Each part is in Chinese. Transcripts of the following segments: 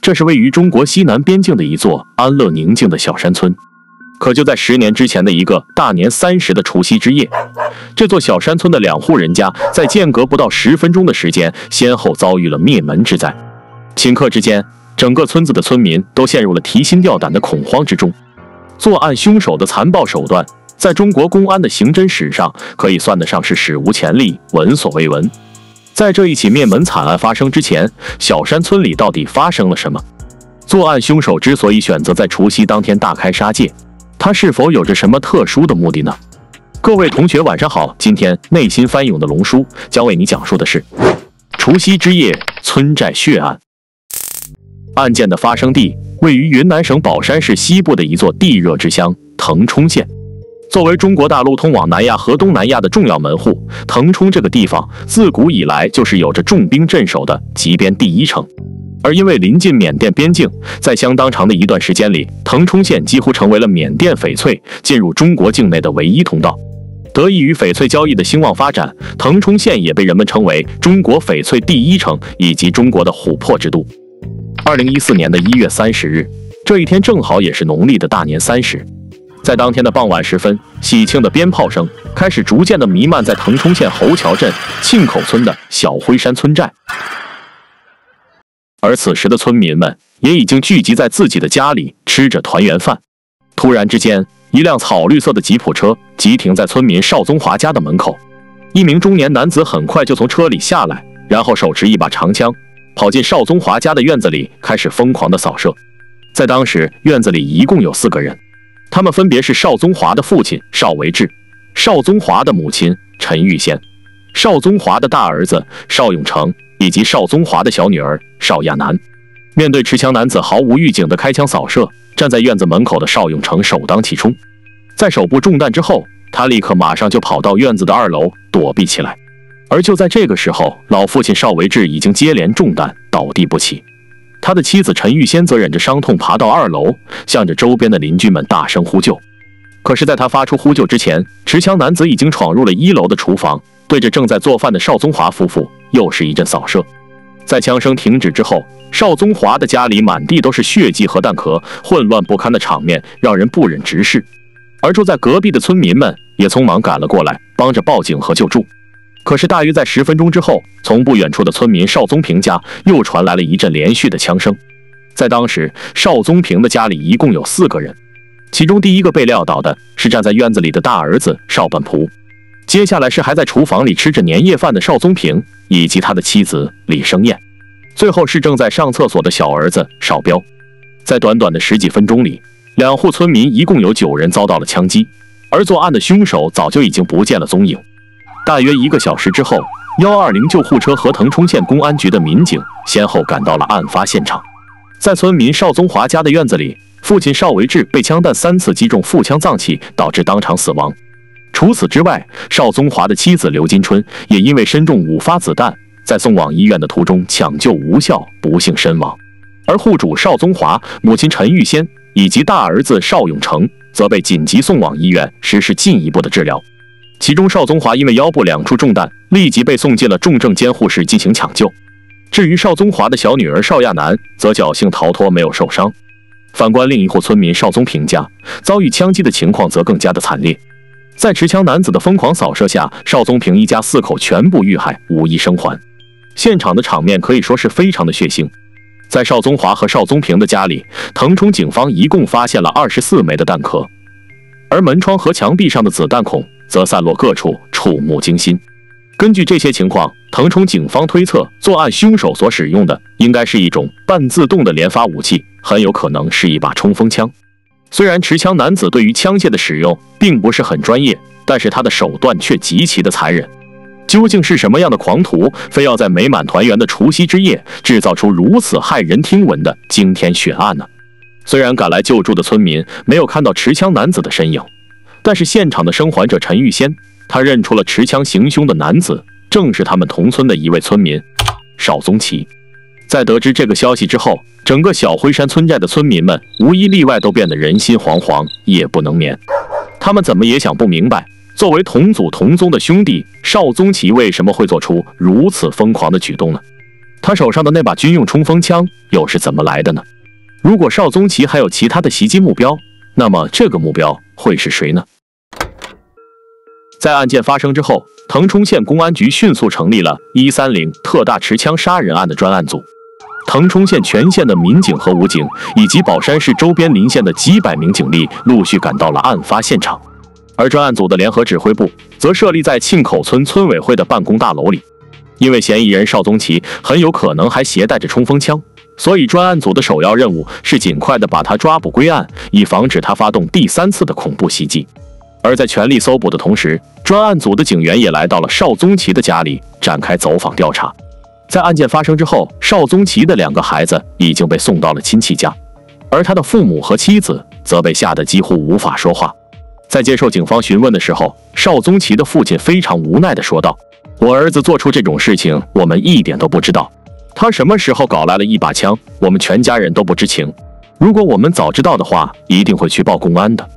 这是位于中国西南边境的一座安乐宁静的小山村。可就在十年之前的一个大年三十的除夕之夜，这座小山村的两户人家在间隔不到十分钟的时间，先后遭遇了灭门之灾。顷刻之间，整个村子的村民都陷入了提心吊胆的恐慌之中。作案凶手的残暴手段，在中国公安的刑侦史上可以算得上是史无前例、闻所未闻。在这一起灭门惨案发生之前，小山村里到底发生了什么？作案凶手之所以选择在除夕当天大开杀戒，他是否有着什么特殊的目的呢？各位同学，晚上好。今天内心翻涌的龙叔将为你讲述的是除夕之夜村寨血案。案件的发生地位于云南省保山市西部的一座地热之乡腾冲县。作为中国大陆通往南亚和东南亚的重要门户，腾冲这个地方自古以来就是有着重兵镇守的极边第一城。而因为临近缅甸边境，在相当长的一段时间里，腾冲县几乎成为了缅甸翡翠进入中国境内的唯一通道。得益于翡翠交易的兴旺发展，腾冲县也被人们称为中国翡翠第一城以及中国的琥珀之都。二零一四年的一月三十日，这一天正好也是农历的大年三十。在当天的傍晚时分，喜庆的鞭炮声开始逐渐的弥漫在腾冲县侯桥镇庆口村的小灰山村寨。而此时的村民们也已经聚集在自己的家里吃着团圆饭。突然之间，一辆草绿色的吉普车急停在村民邵宗华家的门口。一名中年男子很快就从车里下来，然后手持一把长枪，跑进邵宗华家的院子里，开始疯狂的扫射。在当时，院子里一共有四个人，他们分别是邵宗华的父亲邵维志、邵宗华的母亲陈玉仙、邵宗华的大儿子邵永成。以及邵宗华的小女儿邵亚楠，面对持枪男子毫无预警的开枪扫射，站在院子门口的邵永成首当其冲，在手部中弹之后，他立刻马上就跑到院子的二楼躲避起来。而就在这个时候，老父亲邵维志已经接连中弹倒地不起，他的妻子陈玉仙则忍着伤痛爬到二楼，向着周边的邻居们大声呼救。可是，在他发出呼救之前，持枪男子已经闯入了一楼的厨房，对着正在做饭的邵宗华夫妇。又是一阵扫射，在枪声停止之后，邵宗华的家里满地都是血迹和弹壳，混乱不堪的场面让人不忍直视。而住在隔壁的村民们也匆忙赶了过来，帮着报警和救助。可是，大约在十分钟之后，从不远处的村民邵宗平家又传来了一阵连续的枪声。在当时，邵宗平的家里一共有四个人，其中第一个被撂倒的是站在院子里的大儿子邵本仆。接下来是还在厨房里吃着年夜饭的邵宗平以及他的妻子李生燕，最后是正在上厕所的小儿子邵彪。在短短的十几分钟里，两户村民一共有九人遭到了枪击，而作案的凶手早就已经不见了踪影。大约一个小时之后，幺二零救护车和腾冲县公安局的民警先后赶到了案发现场。在村民邵宗华家的院子里，父亲邵维志被枪弹三次击中腹腔脏器，导致当场死亡。除此之外，邵宗华的妻子刘金春也因为身中五发子弹，在送往医院的途中抢救无效，不幸身亡。而户主邵宗华、母亲陈玉仙以及大儿子邵永成则被紧急送往医院实施进一步的治疗。其中，邵宗华因为腰部两处中弹，立即被送进了重症监护室进行抢救。至于邵宗华的小女儿邵亚楠，则侥幸逃脱，没有受伤。反观另一户村民邵宗平家，遭遇枪击的情况则更加的惨烈。在持枪男子的疯狂扫射下，邵宗平一家四口全部遇害，无一生还。现场的场面可以说是非常的血腥。在邵宗华和邵宗平的家里，腾冲警方一共发现了二十四枚的弹壳，而门窗和墙壁上的子弹孔则散落各处，触目惊心。根据这些情况，腾冲警方推测，作案凶手所使用的应该是一种半自动的连发武器，很有可能是一把冲锋枪。虽然持枪男子对于枪械的使用并不是很专业，但是他的手段却极其的残忍。究竟是什么样的狂徒，非要在美满团圆的除夕之夜制造出如此骇人听闻的惊天血案呢？虽然赶来救助的村民没有看到持枪男子的身影，但是现场的生还者陈玉仙，他认出了持枪行凶的男子，正是他们同村的一位村民邵宗奇。在得知这个消息之后，整个小灰山村寨的村民们无一例外都变得人心惶惶，夜不能眠。他们怎么也想不明白，作为同祖同宗的兄弟，邵宗奇为什么会做出如此疯狂的举动呢？他手上的那把军用冲锋枪又是怎么来的呢？如果邵宗奇还有其他的袭击目标，那么这个目标会是谁呢？在案件发生之后，腾冲县公安局迅速成立了一三零特大持枪杀人案的专案组。腾冲县全县的民警和武警，以及宝山市周边邻县的几百名警力陆续赶到了案发现场。而专案组的联合指挥部则设立在庆口村村委会的办公大楼里。因为嫌疑人邵宗奇很有可能还携带着冲锋枪，所以专案组的首要任务是尽快的把他抓捕归案，以防止他发动第三次的恐怖袭击。而在全力搜捕的同时，专案组的警员也来到了邵宗奇的家里展开走访调查。在案件发生之后，邵宗奇的两个孩子已经被送到了亲戚家，而他的父母和妻子则被吓得几乎无法说话。在接受警方询问的时候，邵宗奇的父亲非常无奈地说道：“我儿子做出这种事情，我们一点都不知道。他什么时候搞来了一把枪，我们全家人都不知情。如果我们早知道的话，一定会去报公安的。”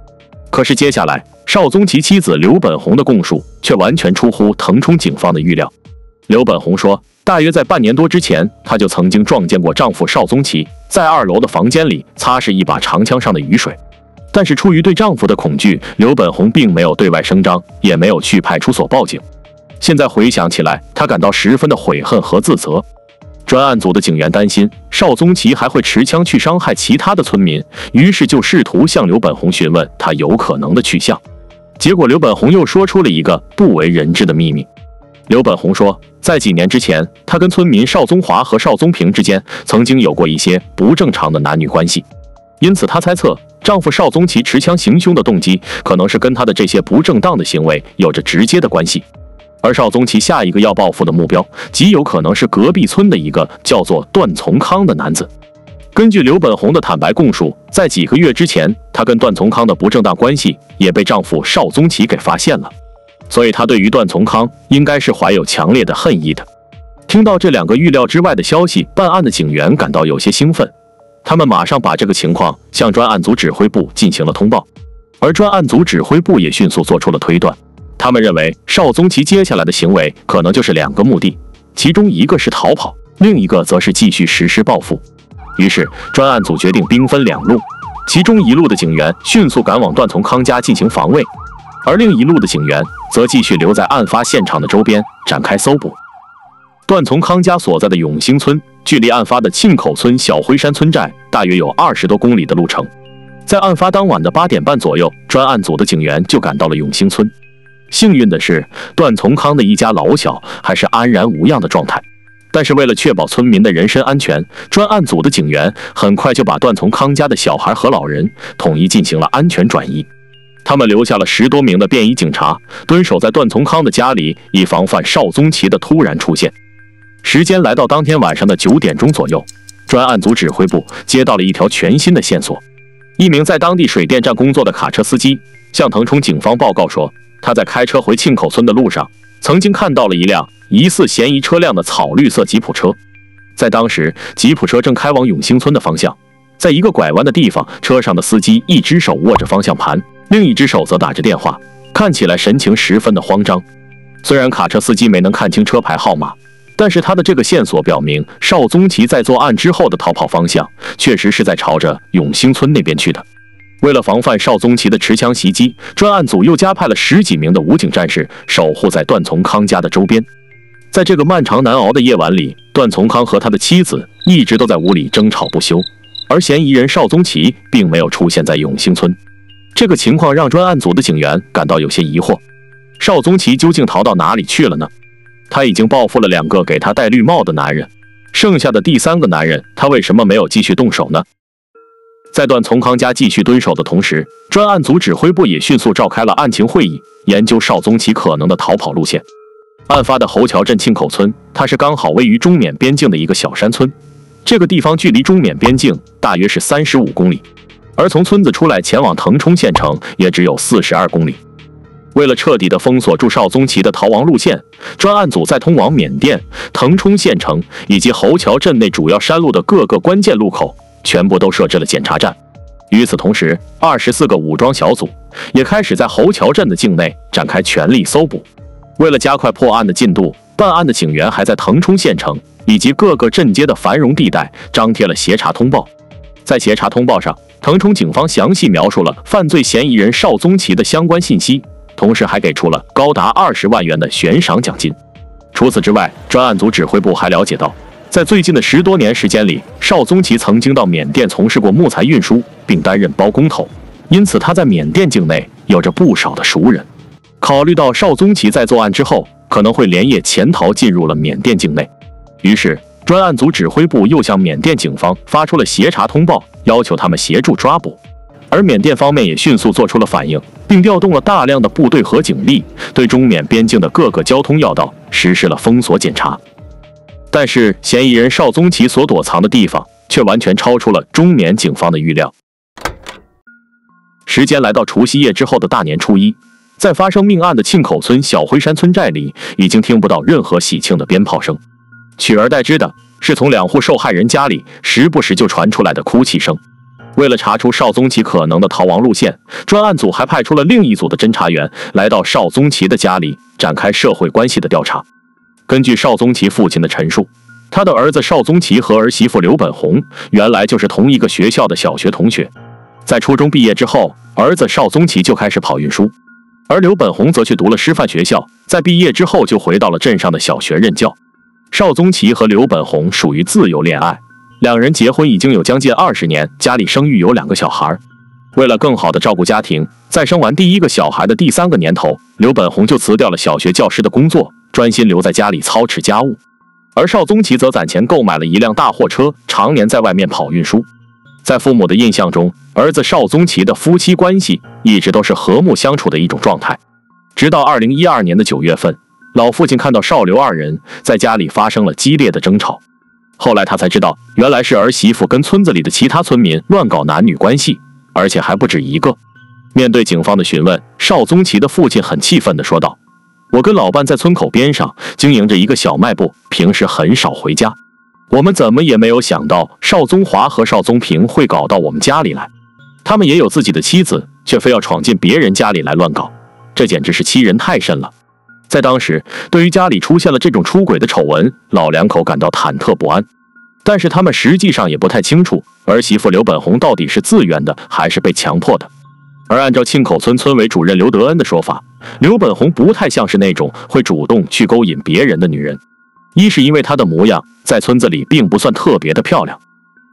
可是接下来，邵宗奇妻子刘本红的供述却完全出乎腾冲警方的预料。刘本红说，大约在半年多之前，她就曾经撞见过丈夫邵宗奇在二楼的房间里擦拭一把长枪上的雨水。但是出于对丈夫的恐惧，刘本红并没有对外声张，也没有去派出所报警。现在回想起来，她感到十分的悔恨和自责。专案组的警员担心邵宗奇还会持枪去伤害其他的村民，于是就试图向刘本红询问他有可能的去向。结果刘本红又说出了一个不为人知的秘密。刘本红说，在几年之前，他跟村民邵宗华和邵宗平之间曾经有过一些不正常的男女关系，因此他猜测丈夫邵宗奇持枪行凶的动机可能是跟他的这些不正当的行为有着直接的关系。而邵宗奇下一个要报复的目标，极有可能是隔壁村的一个叫做段从康的男子。根据刘本红的坦白供述，在几个月之前，她跟段从康的不正当关系也被丈夫邵宗奇给发现了，所以她对于段从康应该是怀有强烈的恨意的。听到这两个预料之外的消息，办案的警员感到有些兴奋，他们马上把这个情况向专案组指挥部进行了通报，而专案组指挥部也迅速做出了推断。他们认为邵宗奇接下来的行为可能就是两个目的，其中一个是逃跑，另一个则是继续实施报复。于是专案组决定兵分两路，其中一路的警员迅速赶往段从康家进行防卫，而另一路的警员则继续留在案发现场的周边展开搜捕。段从康家所在的永兴村距离案发的庆口村小灰山村寨大约有二十多公里的路程，在案发当晚的八点半左右，专案组的警员就赶到了永兴村。幸运的是，段从康的一家老小还是安然无恙的状态。但是为了确保村民的人身安全，专案组的警员很快就把段从康家的小孩和老人统一进行了安全转移。他们留下了十多名的便衣警察蹲守在段从康的家里，以防范邵宗奇的突然出现。时间来到当天晚上的九点钟左右，专案组指挥部接到了一条全新的线索：一名在当地水电站工作的卡车司机向腾冲警方报告说。他在开车回庆口村的路上，曾经看到了一辆疑似嫌疑车辆的草绿色吉普车。在当时，吉普车正开往永兴村的方向，在一个拐弯的地方，车上的司机一只手握着方向盘，另一只手则打着电话，看起来神情十分的慌张。虽然卡车司机没能看清车牌号码，但是他的这个线索表明，邵宗奇在作案之后的逃跑方向，确实是在朝着永兴村那边去的。为了防范邵宗奇的持枪袭击，专案组又加派了十几名的武警战士守护在段从康家的周边。在这个漫长难熬的夜晚里，段从康和他的妻子一直都在屋里争吵不休，而嫌疑人邵宗奇并没有出现在永兴村。这个情况让专案组的警员感到有些疑惑：邵宗奇究竟逃到哪里去了呢？他已经报复了两个给他戴绿帽的男人，剩下的第三个男人，他为什么没有继续动手呢？在段从康家继续蹲守的同时，专案组指挥部也迅速召开了案情会议，研究邵宗奇可能的逃跑路线。案发的侯桥镇庆口村，它是刚好位于中缅边境的一个小山村，这个地方距离中缅边境大约是三十五公里，而从村子出来前往腾冲县城也只有四十二公里。为了彻底的封锁住邵宗奇的逃亡路线，专案组在通往缅甸、腾冲县城以及侯桥镇内主要山路的各个关键路口。全部都设置了检查站。与此同时，二十四个武装小组也开始在侯桥镇的境内展开全力搜捕。为了加快破案的进度，办案的警员还在腾冲县城以及各个镇街的繁荣地带张贴了协查通报。在协查通报上，腾冲警方详细描述了犯罪嫌疑人邵宗奇的相关信息，同时还给出了高达二十万元的悬赏奖金。除此之外，专案组指挥部还了解到，在最近的十多年时间里，邵宗奇曾经到缅甸从事过木材运输，并担任包工头，因此他在缅甸境内有着不少的熟人。考虑到邵宗奇在作案之后可能会连夜潜逃进入了缅甸境内，于是专案组指挥部又向缅甸警方发出了协查通报，要求他们协助抓捕。而缅甸方面也迅速做出了反应，并调动了大量的部队和警力，对中缅边境的各个交通要道实施了封锁检查。但是，嫌疑人邵宗奇所躲藏的地方却完全超出了中缅警方的预料。时间来到除夕夜之后的大年初一。在发生命案的庆口村小灰山村寨里，已经听不到任何喜庆的鞭炮声，取而代之的是从两户受害人家里时不时就传出来的哭泣声。为了查出邵宗奇可能的逃亡路线，专案组还派出了另一组的侦查员来到邵宗奇的家里展开社会关系的调查。根据邵宗奇父亲的陈述，他的儿子邵宗奇和儿媳妇刘本红原来就是同一个学校的小学同学，在初中毕业之后，儿子邵宗奇就开始跑运输。而刘本红则去读了师范学校，在毕业之后就回到了镇上的小学任教。邵宗奇和刘本红属于自由恋爱，两人结婚已经有将近二十年，家里生育有两个小孩。为了更好的照顾家庭，在生完第一个小孩的第三个年头，刘本红就辞掉了小学教师的工作，专心留在家里操持家务。而邵宗奇则攒钱购买了一辆大货车，常年在外面跑运输。在父母的印象中，儿子邵宗奇的夫妻关系一直都是和睦相处的一种状态。直到二零一二年的九月份，老父亲看到邵刘二人在家里发生了激烈的争吵，后来他才知道，原来是儿媳妇跟村子里的其他村民乱搞男女关系，而且还不止一个。面对警方的询问，邵宗奇的父亲很气愤地说道：“我跟老伴在村口边上经营着一个小卖部，平时很少回家。”我们怎么也没有想到邵宗华和邵宗平会搞到我们家里来，他们也有自己的妻子，却非要闯进别人家里来乱搞，这简直是欺人太甚了。在当时，对于家里出现了这种出轨的丑闻，老两口感到忐忑不安。但是他们实际上也不太清楚儿媳妇刘本红到底是自愿的还是被强迫的。而按照庆口村村委主任刘德恩的说法，刘本红不太像是那种会主动去勾引别人的女人。一是因为她的模样在村子里并不算特别的漂亮，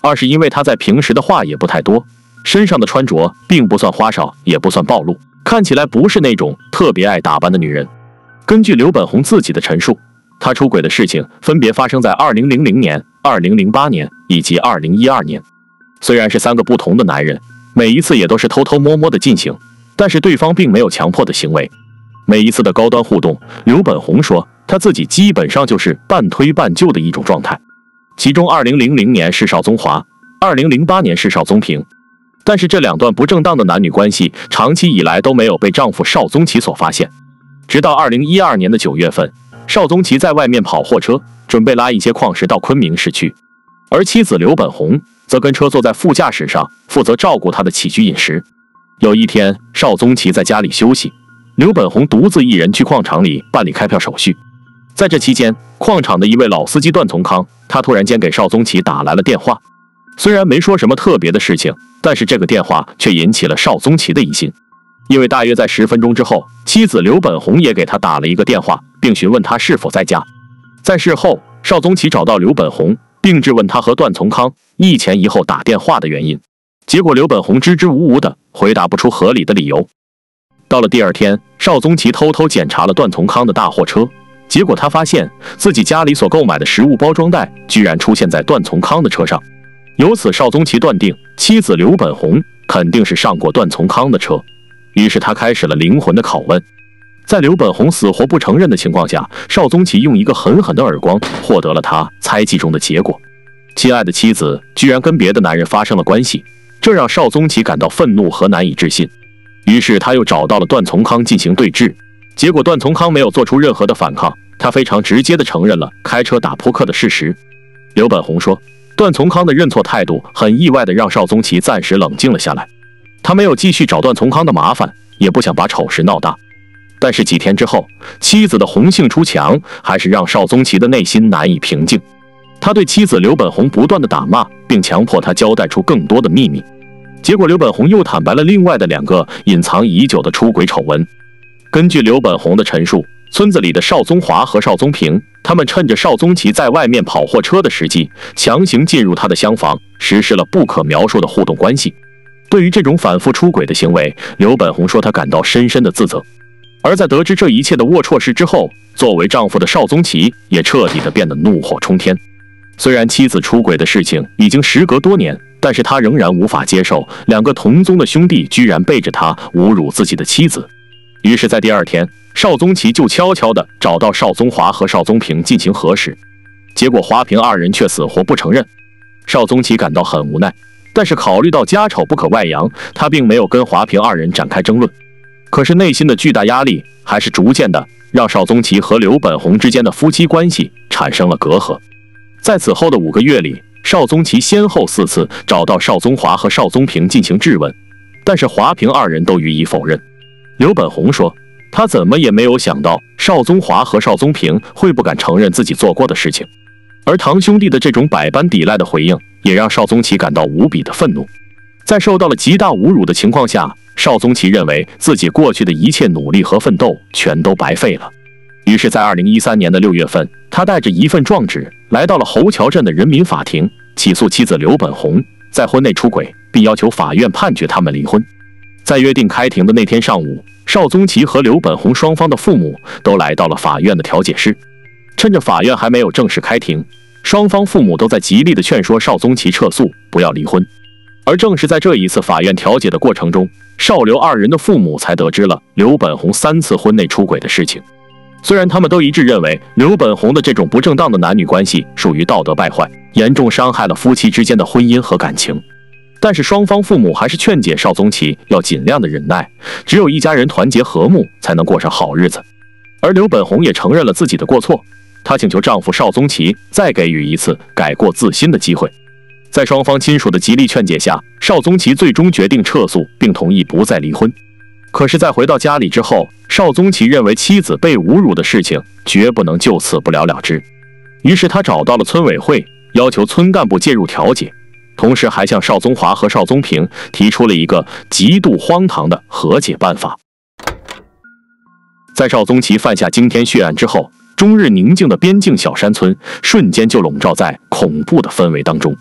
二是因为她在平时的话也不太多，身上的穿着并不算花哨，也不算暴露，看起来不是那种特别爱打扮的女人。根据刘本红自己的陈述，她出轨的事情分别发生在二零零零年、二零零八年以及二零一二年。虽然是三个不同的男人，每一次也都是偷偷摸摸的进行，但是对方并没有强迫的行为。每一次的高端互动，刘本红说。他自己基本上就是半推半就的一种状态，其中二零零零年是邵宗华，二零零八年是邵宗平，但是这两段不正当的男女关系长期以来都没有被丈夫邵宗奇所发现，直到二零一二年的九月份，邵宗奇在外面跑货车，准备拉一些矿石到昆明市区，而妻子刘本红则跟车坐在副驾驶上，负责照顾他的起居饮食。有一天，邵宗奇在家里休息，刘本红独自一人去矿场里办理开票手续。在这期间，矿场的一位老司机段从康，他突然间给邵宗奇打来了电话。虽然没说什么特别的事情，但是这个电话却引起了邵宗奇的疑心。因为大约在十分钟之后，妻子刘本红也给他打了一个电话，并询问他是否在家。在事后，邵宗奇找到刘本红，并质问他和段从康一前一后打电话的原因。结果刘本红支支吾吾的回答不出合理的理由。到了第二天，邵宗奇偷偷检查了段从康的大货车。结果他发现自己家里所购买的食物包装袋居然出现在段从康的车上，由此邵宗奇断定妻子刘本红肯定是上过段从康的车，于是他开始了灵魂的拷问。在刘本红死活不承认的情况下，邵宗奇用一个狠狠的耳光获得了他猜忌中的结果：亲爱的妻子居然跟别的男人发生了关系，这让邵宗奇感到愤怒和难以置信。于是他又找到了段从康进行对峙，结果段从康没有做出任何的反抗。他非常直接的承认了开车打扑克的事实。刘本红说，段从康的认错态度很意外的让邵宗奇暂时冷静了下来。他没有继续找段从康的麻烦，也不想把丑事闹大。但是几天之后，妻子的红杏出墙，还是让邵宗奇的内心难以平静。他对妻子刘本红不断的打骂，并强迫他交代出更多的秘密。结果，刘本红又坦白了另外的两个隐藏已久的出轨丑闻。根据刘本红的陈述，村子里的邵宗华和邵宗平，他们趁着邵宗奇在外面跑货车的时机，强行进入他的厢房，实施了不可描述的互动关系。对于这种反复出轨的行为，刘本红说他感到深深的自责。而在得知这一切的龌龊事之后，作为丈夫的邵宗奇也彻底的变得怒火冲天。虽然妻子出轨的事情已经时隔多年，但是他仍然无法接受两个同宗的兄弟居然背着他侮辱自己的妻子。于是，在第二天，邵宗奇就悄悄的找到邵宗华和邵宗平进行核实，结果华平二人却死活不承认。邵宗奇感到很无奈，但是考虑到家丑不可外扬，他并没有跟华平二人展开争论。可是内心的巨大压力，还是逐渐的让邵宗奇和刘本红之间的夫妻关系产生了隔阂。在此后的五个月里，邵宗奇先后四次找到邵宗华和邵宗平进行质问，但是华平二人都予以否认。刘本红说，他怎么也没有想到邵宗华和邵宗平会不敢承认自己做过的事情，而堂兄弟的这种百般抵赖的回应，也让邵宗奇感到无比的愤怒。在受到了极大侮辱的情况下。邵宗奇认为自己过去的一切努力和奋斗全都白费了，于是，在二零一三年的六月份，他带着一份状纸来到了侯桥镇的人民法庭，起诉妻子刘本红在婚内出轨，并要求法院判决他们离婚。在约定开庭的那天上午，邵宗奇和刘本红双方的父母都来到了法院的调解室。趁着法院还没有正式开庭，双方父母都在极力的劝说邵宗奇撤诉，不要离婚。而正是在这一次法院调解的过程中，邵刘二人的父母才得知了刘本红三次婚内出轨的事情。虽然他们都一致认为刘本红的这种不正当的男女关系属于道德败坏，严重伤害了夫妻之间的婚姻和感情，但是双方父母还是劝解邵宗奇要尽量的忍耐，只有一家人团结和睦，才能过上好日子。而刘本红也承认了自己的过错，她请求丈夫邵宗奇再给予一次改过自新的机会。在双方亲属的极力劝解下，邵宗奇最终决定撤诉，并同意不再离婚。可是，在回到家里之后，邵宗奇认为妻子被侮辱的事情绝不能就此不了了之，于是他找到了村委会，要求村干部介入调解，同时还向邵宗华和邵宗平提出了一个极度荒唐的和解办法。在邵宗奇犯下惊天血案之后，终日宁静的边境小山村瞬间就笼罩在恐怖的氛围当中。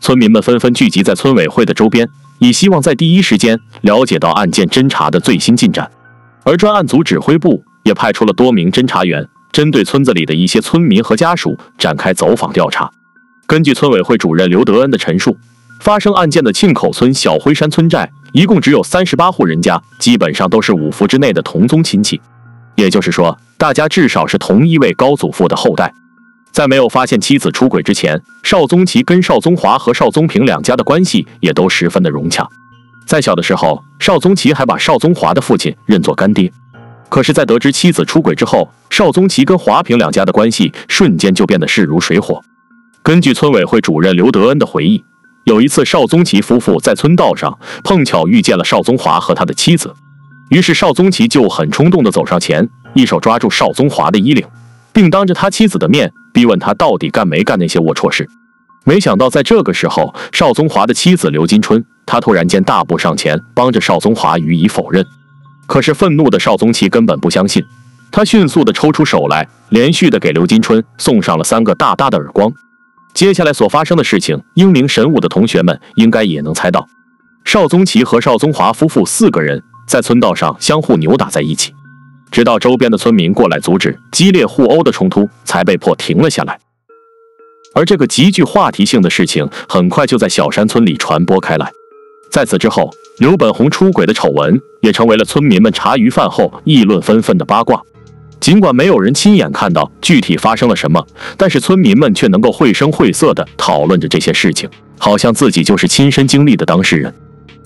村民们纷纷聚集在村委会的周边，以希望在第一时间了解到案件侦查的最新进展。而专案组指挥部也派出了多名侦查员，针对村子里的一些村民和家属展开走访调查。根据村委会主任刘德恩的陈述，发生案件的庆口村小灰山村寨一共只有三十八户人家，基本上都是五福之内的同宗亲戚，也就是说，大家至少是同一位高祖父的后代。在没有发现妻子出轨之前，邵宗奇跟邵宗华和邵宗平两家的关系也都十分的融洽。在小的时候，邵宗奇还把邵宗华的父亲认作干爹。可是，在得知妻子出轨之后，邵宗奇跟华平两家的关系瞬间就变得势如水火。根据村委会主任刘德恩的回忆，有一次邵宗奇夫妇在村道上碰巧遇见了邵宗华和他的妻子，于是邵宗奇就很冲动地走上前，一手抓住邵宗华的衣领，并当着他妻子的面。逼问他到底干没干那些龌龊事？没想到在这个时候，邵宗华的妻子刘金春，她突然间大步上前，帮着邵宗华予以否认。可是愤怒的邵宗奇根本不相信，他迅速的抽出手来，连续的给刘金春送上了三个大大的耳光。接下来所发生的事情，英明神武的同学们应该也能猜到。邵宗奇和邵宗华夫妇四个人在村道上相互扭打在一起。直到周边的村民过来阻止激烈互殴的冲突，才被迫停了下来。而这个极具话题性的事情很快就在小山村里传播开来。在此之后，刘本红出轨的丑闻也成为了村民们茶余饭后议论纷纷的八卦。尽管没有人亲眼看到具体发生了什么，但是村民们却能够绘声绘色地讨论着这些事情，好像自己就是亲身经历的当事人。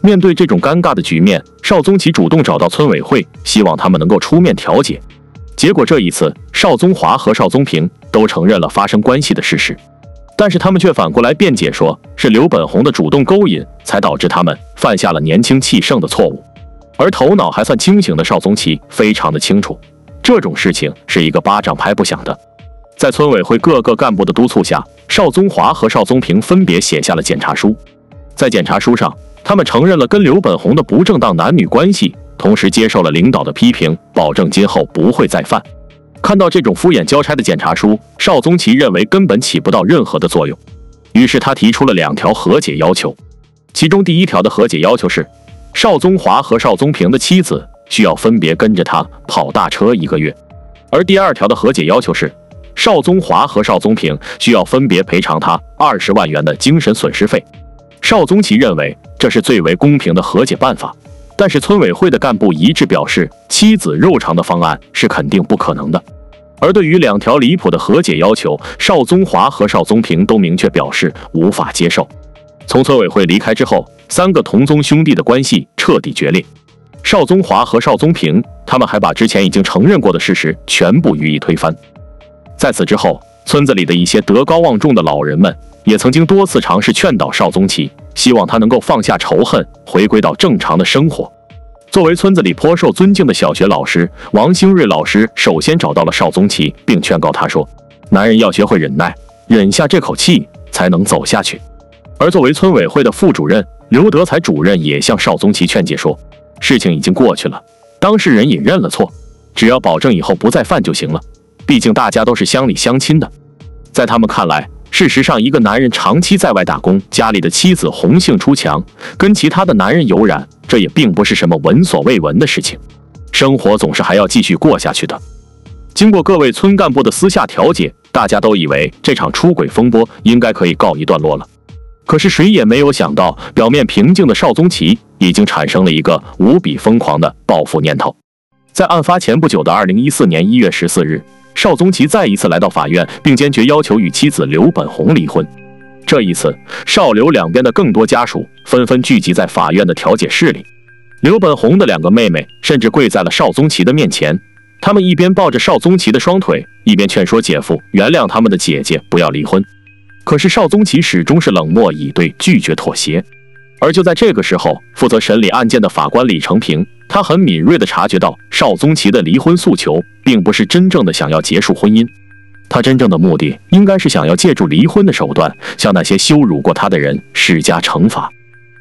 面对这种尴尬的局面，邵宗奇主动找到村委会，希望他们能够出面调解。结果这一次，邵宗华和邵宗平都承认了发生关系的事实，但是他们却反过来辩解，说是刘本红的主动勾引，才导致他们犯下了年轻气盛的错误。而头脑还算清醒的邵宗奇非常的清楚，这种事情是一个巴掌拍不响的。在村委会各个干部的督促下，邵宗华和邵宗平分别写下了检查书。在检查书上，他们承认了跟刘本红的不正当男女关系，同时接受了领导的批评，保证今后不会再犯。看到这种敷衍交差的检查书，邵宗奇认为根本起不到任何的作用，于是他提出了两条和解要求。其中第一条的和解要求是，邵宗华和邵宗平的妻子需要分别跟着他跑大车一个月；而第二条的和解要求是，邵宗华和邵宗平需要分别赔偿他二十万元的精神损失费。邵宗奇认为这是最为公平的和解办法。但是村委会的干部一致表示，妻子肉偿的方案是肯定不可能的。而对于两条离谱的和解要求，邵宗华和邵宗平都明确表示无法接受。从村委会离开之后，三个同宗兄弟的关系彻底决裂。邵宗华和邵宗平他们还把之前已经承认过的事实全部予以推翻。在此之后，村子里的一些德高望重的老人们也曾经多次尝试劝导邵宗奇。希望他能够放下仇恨，回归到正常的生活。作为村子里颇受尊敬的小学老师，王兴瑞老师首先找到了邵宗奇，并劝告他说：“男人要学会忍耐，忍下这口气才能走下去。”而作为村委会的副主任刘德才主任也向邵宗奇劝解说：“事情已经过去了，当事人也认了错，只要保证以后不再犯就行了。毕竟大家都是乡里乡亲的。”在他们看来，事实上，一个男人长期在外打工，家里的妻子红杏出墙，跟其他的男人有染，这也并不是什么闻所未闻的事情。生活总是还要继续过下去的。经过各位村干部的私下调解，大家都以为这场出轨风波应该可以告一段落了。可是谁也没有想到，表面平静的邵宗奇已经产生了一个无比疯狂的报复念头。在案发前不久的二零一四年一月十四日。邵宗奇再一次来到法院，并坚决要求与妻子刘本红离婚。这一次，邵刘两边的更多家属纷纷聚集在法院的调解室里。刘本红的两个妹妹甚至跪在了邵宗奇的面前，他们一边抱着邵宗奇的双腿，一边劝说姐夫原谅他们的姐姐，不要离婚。可是邵宗奇始终是冷漠以对，拒绝妥协。而就在这个时候，负责审理案件的法官李成平，他很敏锐地察觉到邵宗奇的离婚诉求，并不是真正的想要结束婚姻，他真正的目的应该是想要借助离婚的手段，向那些羞辱过他的人施加惩罚。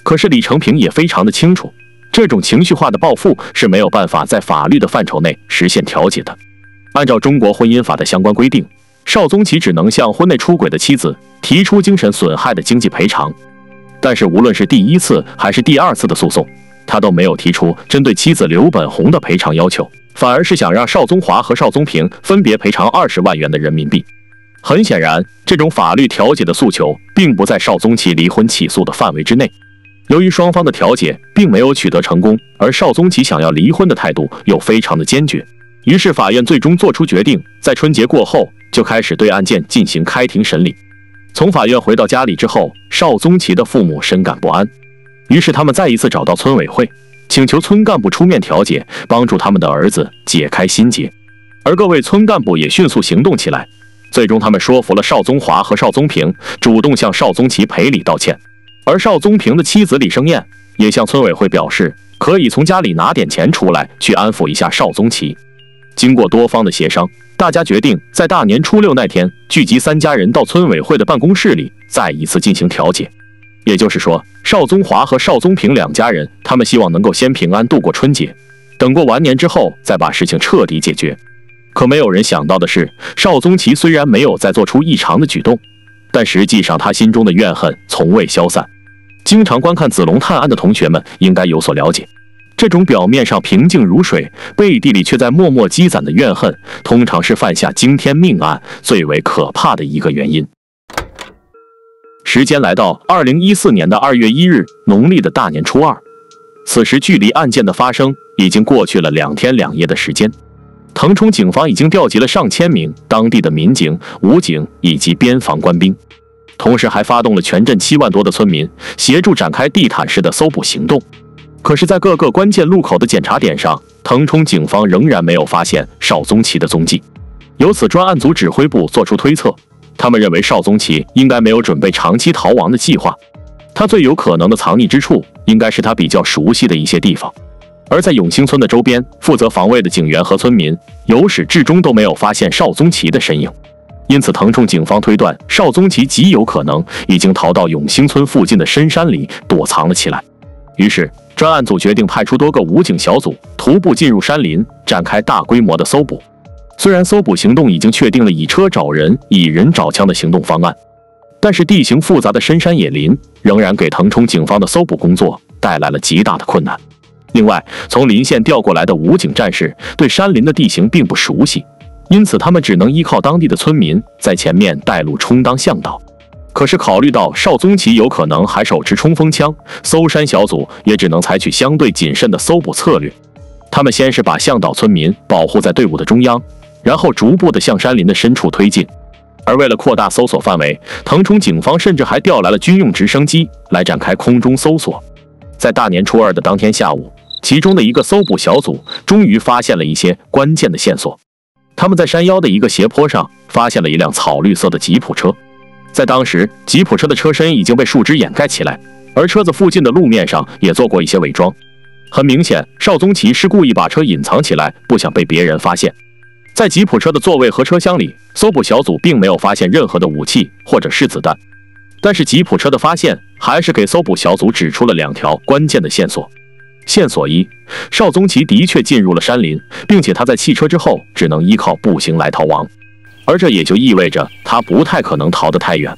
可是李成平也非常的清楚，这种情绪化的报复是没有办法在法律的范畴内实现调解的。按照中国婚姻法的相关规定，邵宗奇只能向婚内出轨的妻子提出精神损害的经济赔偿。但是无论是第一次还是第二次的诉讼，他都没有提出针对妻子刘本红的赔偿要求，反而是想让邵宗华和邵宗平分别赔偿二十万元的人民币。很显然，这种法律调解的诉求并不在邵宗奇离婚起诉的范围之内。由于双方的调解并没有取得成功，而邵宗奇想要离婚的态度又非常的坚决，于是法院最终作出决定，在春节过后就开始对案件进行开庭审理。从法院回到家里之后，邵宗奇的父母深感不安，于是他们再一次找到村委会，请求村干部出面调解，帮助他们的儿子解开心结。而各位村干部也迅速行动起来，最终他们说服了邵宗华和邵宗平，主动向邵宗奇赔礼道歉。而邵宗平的妻子李生燕也向村委会表示，可以从家里拿点钱出来，去安抚一下邵宗奇。经过多方的协商，大家决定在大年初六那天聚集三家人到村委会的办公室里，再一次进行调解。也就是说，邵宗华和邵宗平两家人，他们希望能够先平安度过春节，等过完年之后再把事情彻底解决。可没有人想到的是，邵宗奇虽然没有再做出异常的举动，但实际上他心中的怨恨从未消散。经常观看子龙探案的同学们应该有所了解。这种表面上平静如水，背地里却在默默积攒的怨恨，通常是犯下惊天命案最为可怕的一个原因。时间来到二零一四年的二月一日，农历的大年初二，此时距离案件的发生已经过去了两天两夜的时间。腾冲警方已经调集了上千名当地的民警、武警以及边防官兵，同时还发动了全镇七万多的村民协助展开地毯式的搜捕行动。可是，在各个关键路口的检查点上，腾冲警方仍然没有发现邵宗奇的踪迹。由此，专案组指挥部作出推测，他们认为邵宗奇应该没有准备长期逃亡的计划。他最有可能的藏匿之处，应该是他比较熟悉的一些地方。而在永兴村的周边，负责防卫的警员和村民由始至终都没有发现邵宗奇的身影，因此腾冲警方推断邵宗奇极有可能已经逃到永兴村附近的深山里躲藏了起来。于是，专案组决定派出多个武警小组徒步进入山林，展开大规模的搜捕。虽然搜捕行动已经确定了以车找人、以人找枪的行动方案，但是地形复杂的深山野林仍然给腾冲警方的搜捕工作带来了极大的困难。另外，从邻县调过来的武警战士对山林的地形并不熟悉，因此他们只能依靠当地的村民在前面带路充当向导。可是，考虑到邵宗奇有可能还手持冲锋枪，搜山小组也只能采取相对谨慎的搜捕策略。他们先是把向导村民保护在队伍的中央，然后逐步的向山林的深处推进。而为了扩大搜索范围，腾冲警方甚至还调来了军用直升机来展开空中搜索。在大年初二的当天下午。其中的一个搜捕小组终于发现了一些关键的线索。他们在山腰的一个斜坡上发现了一辆草绿色的吉普车。在当时，吉普车的车身已经被树枝掩盖起来，而车子附近的路面上也做过一些伪装。很明显，邵宗奇是故意把车隐藏起来，不想被别人发现。在吉普车的座位和车厢里，搜捕小组并没有发现任何的武器或者是子弹。但是吉普车的发现还是给搜捕小组指出了两条关键的线索。线索一：邵宗奇的确进入了山林，并且他在弃车之后只能依靠步行来逃亡，而这也就意味着他不太可能逃得太远。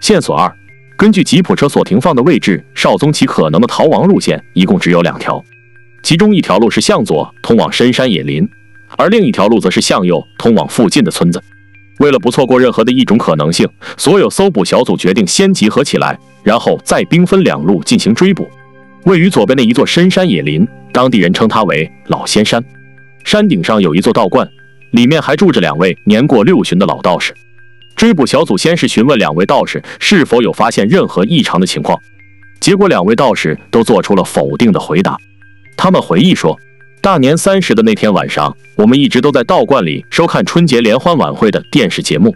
线索二：根据吉普车所停放的位置，邵宗奇可能的逃亡路线一共只有两条，其中一条路是向左通往深山野林，而另一条路则是向右通往附近的村子。为了不错过任何的一种可能性，所有搜捕小组决定先集合起来，然后再兵分两路进行追捕。位于左边的一座深山野林，当地人称它为老仙山。山顶上有一座道观，里面还住着两位年过六旬的老道士。追捕小组先是询问两位道士是否有发现任何异常的情况，结果两位道士都做出了否定的回答。他们回忆说，大年三十的那天晚上，我们一直都在道观里收看春节联欢晚会的电视节目，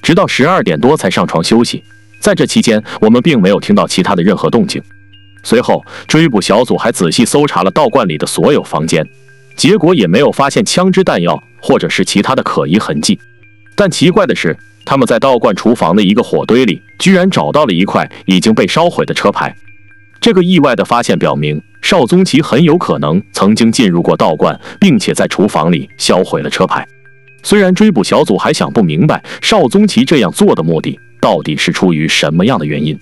直到十二点多才上床休息。在这期间，我们并没有听到其他的任何动静。随后，追捕小组还仔细搜查了道观里的所有房间，结果也没有发现枪支弹药或者是其他的可疑痕迹。但奇怪的是，他们在道观厨房的一个火堆里，居然找到了一块已经被烧毁的车牌。这个意外的发现表明，邵宗奇很有可能曾经进入过道观，并且在厨房里销毁了车牌。虽然追捕小组还想不明白邵宗奇这样做的目的到底是出于什么样的原因。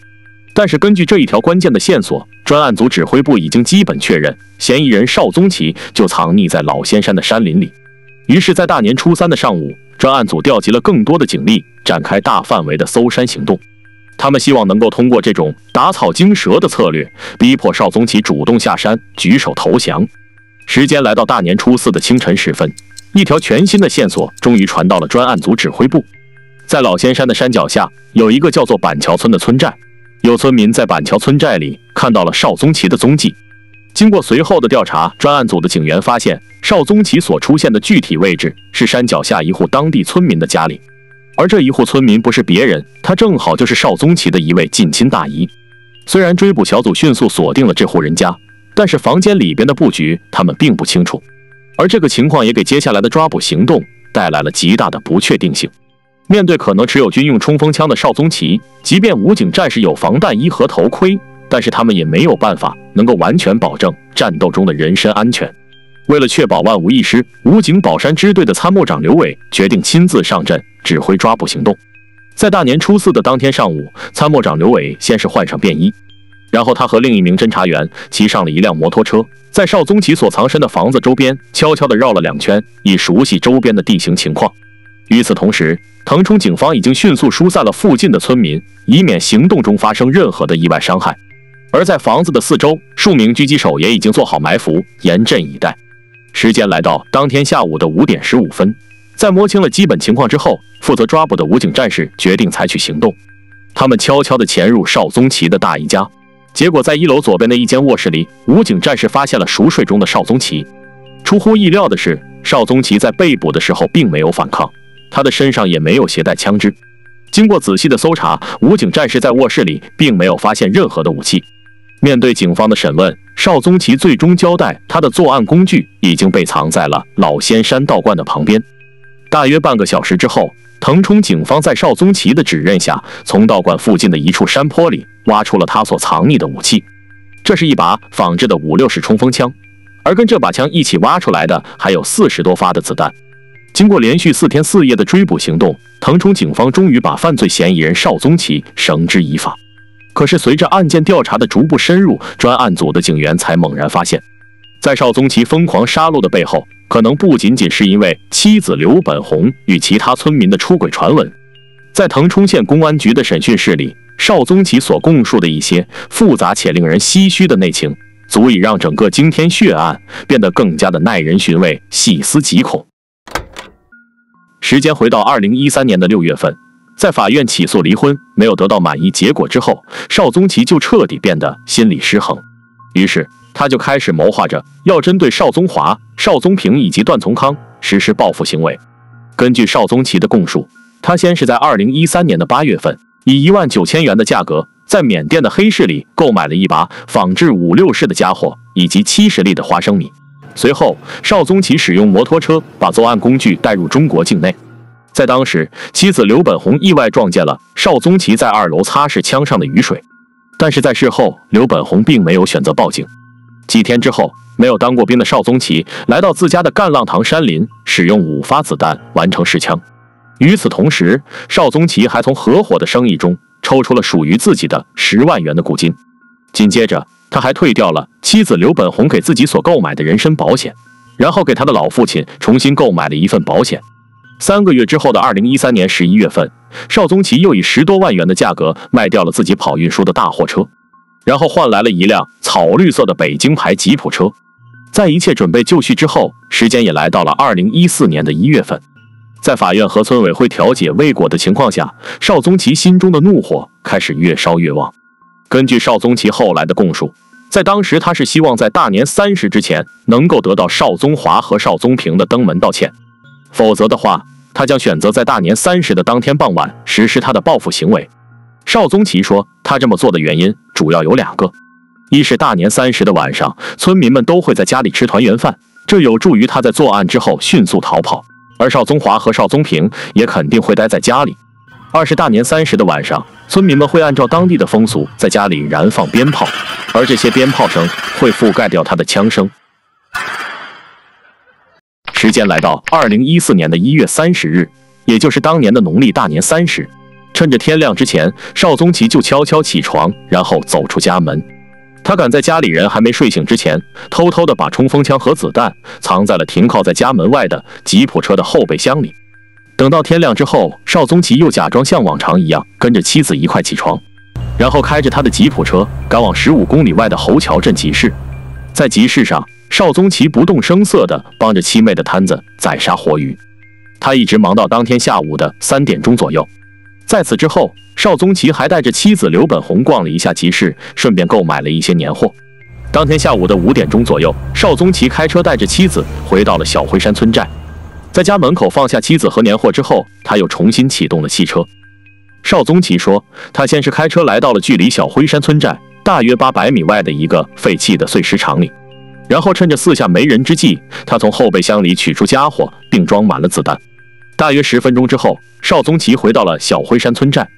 但是根据这一条关键的线索，专案组指挥部已经基本确认，嫌疑人邵宗奇就藏匿在老仙山的山林里。于是，在大年初三的上午，专案组调集了更多的警力，展开大范围的搜山行动。他们希望能够通过这种打草惊蛇的策略，逼迫邵宗奇主动下山，举手投降。时间来到大年初四的清晨时分，一条全新的线索终于传到了专案组指挥部。在老仙山的山脚下，有一个叫做板桥村的村寨。有村民在板桥村寨里看到了邵宗奇的踪迹。经过随后的调查，专案组的警员发现邵宗奇所出现的具体位置是山脚下一户当地村民的家里，而这一户村民不是别人，他正好就是邵宗奇的一位近亲大姨。虽然追捕小组迅速锁定了这户人家，但是房间里边的布局他们并不清楚，而这个情况也给接下来的抓捕行动带来了极大的不确定性。面对可能持有军用冲锋枪的邵宗奇，即便武警战士有防弹衣和头盔，但是他们也没有办法能够完全保证战斗中的人身安全。为了确保万无一失，武警宝山支队的参谋长刘伟决定亲自上阵指挥抓捕行动。在大年初四的当天上午，参谋长刘伟先是换上便衣，然后他和另一名侦查员骑上了一辆摩托车，在邵宗奇所藏身的房子周边悄悄地绕了两圈，以熟悉周边的地形情况。与此同时，腾冲警方已经迅速疏散了附近的村民，以免行动中发生任何的意外伤害。而在房子的四周，数名狙击手也已经做好埋伏，严阵以待。时间来到当天下午的五点十五分，在摸清了基本情况之后，负责抓捕的武警战士决定采取行动。他们悄悄地潜入邵宗奇的大姨家，结果在一楼左边的一间卧室里，武警战士发现了熟睡中的邵宗奇。出乎意料的是，邵宗奇在被捕的时候并没有反抗。他的身上也没有携带枪支。经过仔细的搜查，武警战士在卧室里并没有发现任何的武器。面对警方的审问，邵宗奇最终交代，他的作案工具已经被藏在了老仙山道观的旁边。大约半个小时之后，腾冲警方在邵宗奇的指认下，从道观附近的一处山坡里挖出了他所藏匿的武器。这是一把仿制的五六式冲锋枪，而跟这把枪一起挖出来的还有四十多发的子弹。经过连续四天四夜的追捕行动，腾冲警方终于把犯罪嫌疑人邵宗奇绳之以法。可是，随着案件调查的逐步深入，专案组的警员才猛然发现，在邵宗奇疯狂杀戮的背后，可能不仅仅是因为妻子刘本红与其他村民的出轨传闻。在腾冲县公安局的审讯室里，邵宗奇所供述的一些复杂且令人唏嘘的内情，足以让整个惊天血案变得更加的耐人寻味、细思极恐。时间回到二零一三年的六月份。在法院起诉离婚没有得到满意结果之后，邵宗奇就彻底变得心理失衡，于是他就开始谋划着要针对邵宗华、邵宗平以及段从康实施报复行为。根据邵宗奇的供述，他先是在二零一三年的八月份，以一万九千元的价格，在缅甸的黑市里购买了一把仿制五六式的家伙以及七十粒的花生米。随后，邵宗奇使用摩托车把作案工具带入中国境内。在当时，妻子刘本红意外撞见了邵宗奇在二楼擦拭枪上的雨水，但是在事后，刘本红并没有选择报警。几天之后，没有当过兵的邵宗奇来到自家的干浪塘山林，使用五发子弹完成试枪。与此同时，邵宗奇还从合伙的生意中抽出了属于自己的十万元的股金。紧接着，他还退掉了妻子刘本红给自己所购买的人身保险，然后给他的老父亲重新购买了一份保险。三个月之后的二零一三年十一月份，邵宗奇又以十多万元的价格卖掉了自己跑运输的大货车，然后换来了一辆草绿色的北京牌吉普车。在一切准备就绪之后，时间也来到了二零一四年的一月份，在法院和村委会调解未果的情况下，邵宗奇心中的怒火开始越烧越旺。根据邵宗奇后来的供述，在当时他是希望在大年三十之前能够得到邵宗华和邵宗平的登门道歉，否则的话。他将选择在大年三十的当天傍晚实施他的报复行为。邵宗奇说，他这么做的原因主要有两个：一是大年三十的晚上，村民们都会在家里吃团圆饭，这有助于他在作案之后迅速逃跑；而邵宗华和邵宗平也肯定会待在家里。二是大年三十的晚上，村民们会按照当地的风俗在家里燃放鞭炮，而这些鞭炮声会覆盖掉他的枪声。时间来到二零一四年的一月三十日，也就是当年的农历大年三十。趁着天亮之前，邵宗奇就悄悄起床，然后走出家门。他赶在家里人还没睡醒之前，偷偷的把冲锋枪和子弹藏在了停靠在家门外的吉普车的后备箱里。等到天亮之后，邵宗奇又假装像往常一样跟着妻子一块起床，然后开着他的吉普车赶往十五公里外的侯桥镇集市。在集市上。邵宗奇不动声色地帮着七妹的摊子宰杀活鱼，他一直忙到当天下午的三点钟左右。在此之后，邵宗奇还带着妻子刘本红逛了一下集市，顺便购买了一些年货。当天下午的五点钟左右，邵宗奇开车带着妻子回到了小灰山村寨，在家门口放下妻子和年货之后，他又重新启动了汽车。邵宗奇说，他先是开车来到了距离小灰山村寨大约八百米外的一个废弃的碎石场里。然后趁着四下没人之际，他从后备箱里取出家伙，并装满了子弹。大约十分钟之后，邵宗奇回到了小灰山村寨。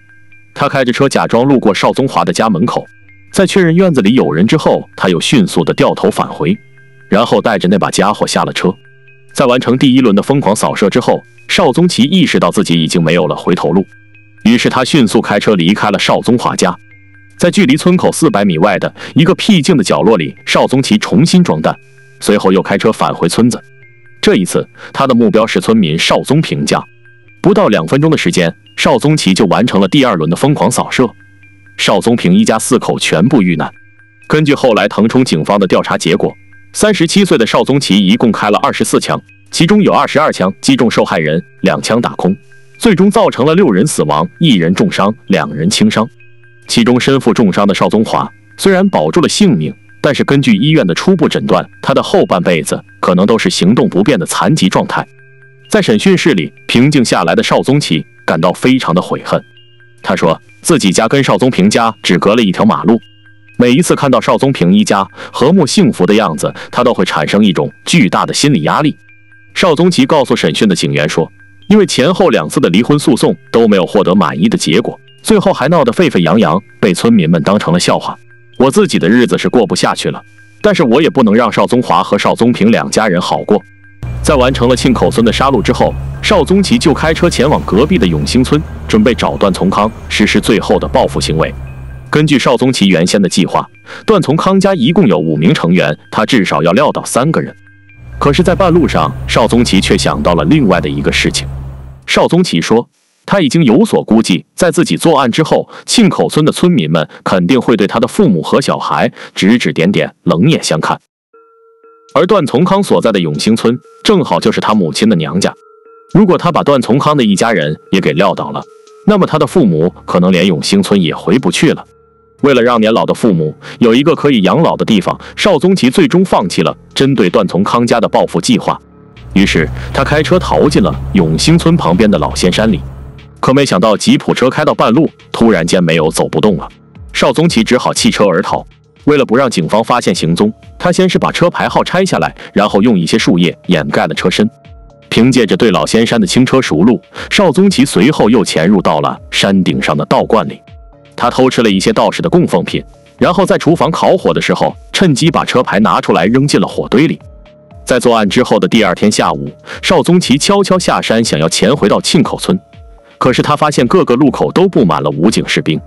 他开着车假装路过邵宗华的家门口，在确认院子里有人之后，他又迅速的掉头返回，然后带着那把家伙下了车。在完成第一轮的疯狂扫射之后，邵宗奇意识到自己已经没有了回头路，于是他迅速开车离开了邵宗华家。在距离村口四百米外的一个僻静的角落里，邵宗奇重新装弹，随后又开车返回村子。这一次，他的目标是村民邵宗平家。不到两分钟的时间，邵宗奇就完成了第二轮的疯狂扫射。邵宗平一家四口全部遇难。根据后来腾冲警方的调查结果，三十七岁的邵宗奇一共开了二十四枪，其中有二十二枪击中受害人，两枪打空，最终造成了六人死亡，一人重伤，两人轻伤。其中身负重伤的邵宗华虽然保住了性命，但是根据医院的初步诊断，他的后半辈子可能都是行动不便的残疾状态。在审讯室里平静下来的邵宗奇感到非常的悔恨，他说自己家跟邵宗平家只隔了一条马路，每一次看到邵宗平一家和睦幸福的样子，他都会产生一种巨大的心理压力。邵宗奇告诉审讯的警员说，因为前后两次的离婚诉讼都没有获得满意的结果，最后还闹得沸沸扬扬，被村民们当成了笑话。我自己的日子是过不下去了，但是我也不能让邵宗华和邵宗平两家人好过。在完成了庆口村的杀戮之后，邵宗奇就开车前往隔壁的永兴村，准备找段从康实施最后的报复行为。根据邵宗奇原先的计划，段从康家一共有五名成员，他至少要撂倒三个人。可是，在半路上，邵宗奇却想到了另外的一个事情。邵宗奇说，他已经有所估计，在自己作案之后，庆口村的村民们肯定会对他的父母和小孩指指点点，冷眼相看。而段从康所在的永兴村，正好就是他母亲的娘家。如果他把段从康的一家人也给撂倒了，那么他的父母可能连永兴村也回不去了。为了让年老的父母有一个可以养老的地方，邵宗奇最终放弃了针对段从康家的报复计划。于是他开车逃进了永兴村旁边的老仙山里。可没想到，吉普车开到半路，突然间没有走不动了。邵宗奇只好弃车而逃。为了不让警方发现行踪，他先是把车牌号拆下来，然后用一些树叶掩盖了车身。凭借着对老仙山的轻车熟路，邵宗奇随后又潜入到了山顶上的道观里。他偷吃了一些道士的供奉品，然后在厨房烤火的时候，趁机把车牌拿出来扔进了火堆里。在作案之后的第二天下午，邵宗奇悄悄下山，想要潜回到庆口村。可是他发现各个路口都布满了武警士兵。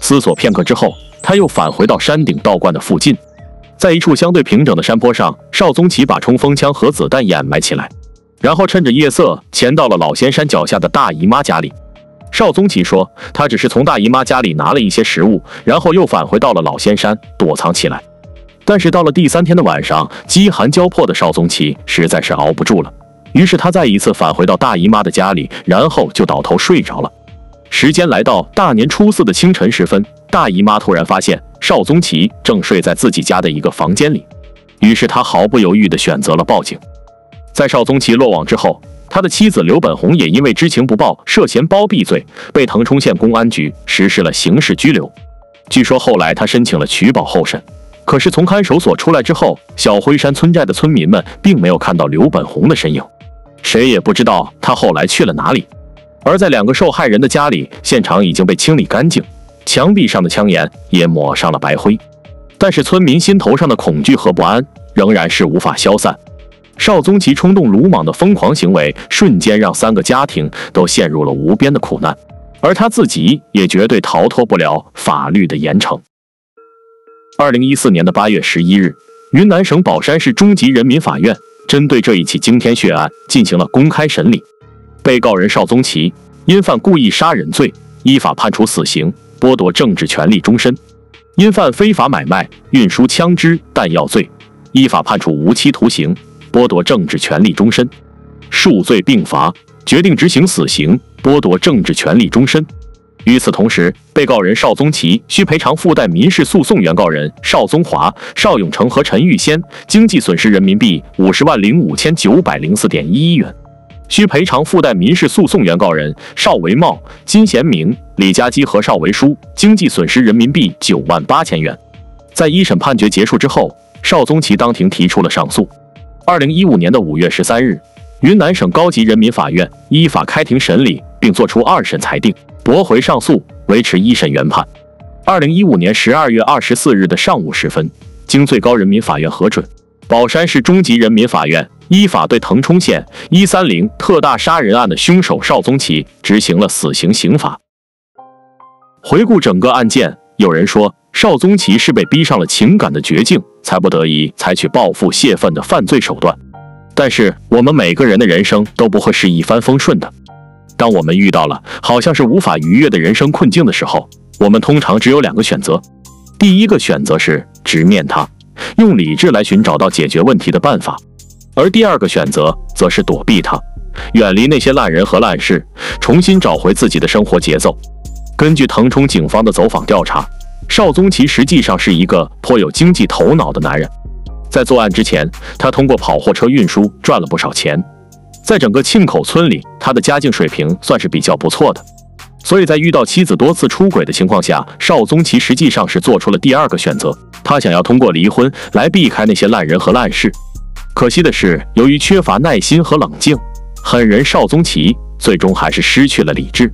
思索片刻之后，他又返回到山顶道观的附近，在一处相对平整的山坡上，邵宗奇把冲锋枪和子弹掩埋起来，然后趁着夜色潜到了老仙山脚下的大姨妈家里。邵宗奇说：“他只是从大姨妈家里拿了一些食物，然后又返回到了老仙山躲藏起来。但是到了第三天的晚上，饥寒交迫的邵宗奇实在是熬不住了，于是他再一次返回到大姨妈的家里，然后就倒头睡着了。时间来到大年初四的清晨时分，大姨妈突然发现邵宗奇正睡在自己家的一个房间里，于是她毫不犹豫地选择了报警。在邵宗奇落网之后。”他的妻子刘本红也因为知情不报、涉嫌包庇罪，被腾冲县公安局实施了刑事拘留。据说后来他申请了取保候审，可是从看守所出来之后，小灰山村寨的村民们并没有看到刘本红的身影，谁也不知道他后来去了哪里。而在两个受害人的家里，现场已经被清理干净，墙壁上的枪眼也抹上了白灰，但是村民心头上的恐惧和不安仍然是无法消散。邵宗奇冲动鲁莽的疯狂行为，瞬间让三个家庭都陷入了无边的苦难，而他自己也绝对逃脱不了法律的严惩。二零一四年的八月十一日，云南省保山市中级人民法院针对这一起惊天血案进行了公开审理。被告人邵宗奇因犯故意杀人罪，依法判处死刑，剥夺政治权利终身；因犯非法买卖、运输枪支弹药罪，依法判处无期徒刑。剥夺政治权利终身，数罪并罚，决定执行死刑，剥夺政治权利终身。与此同时，被告人邵宗奇需赔偿附带民事诉讼原告人邵宗华、邵永成和陈玉仙经济损失人民币五十万零五千九百零四点一一元，需赔偿附带民事诉讼原告人邵维茂、金贤明、李家基和邵维书经济损失人民币九万八千元。在一审判决结束之后，邵宗奇当庭提出了上诉。二零一五年的五月十三日，云南省高级人民法院依法开庭审理，并作出二审裁定，驳回上诉，维持一审原判。二零一五年十二月二十四日的上午时分，经最高人民法院核准，保山市中级人民法院依法对腾冲县一三零特大杀人案的凶手邵宗奇执行了死刑刑罚。回顾整个案件，有人说。邵宗奇是被逼上了情感的绝境，才不得已采取报复泄愤的犯罪手段。但是我们每个人的人生都不会是一帆风顺的。当我们遇到了好像是无法逾越的人生困境的时候，我们通常只有两个选择：第一个选择是直面它，用理智来寻找到解决问题的办法；而第二个选择则是躲避它，远离那些烂人和烂事，重新找回自己的生活节奏。根据腾冲警方的走访调查。邵宗奇实际上是一个颇有经济头脑的男人，在作案之前，他通过跑货车运输赚了不少钱。在整个庆口村里，他的家境水平算是比较不错的。所以在遇到妻子多次出轨的情况下，邵宗奇实际上是做出了第二个选择，他想要通过离婚来避开那些烂人和烂事。可惜的是，由于缺乏耐心和冷静，狠人邵宗奇最终还是失去了理智。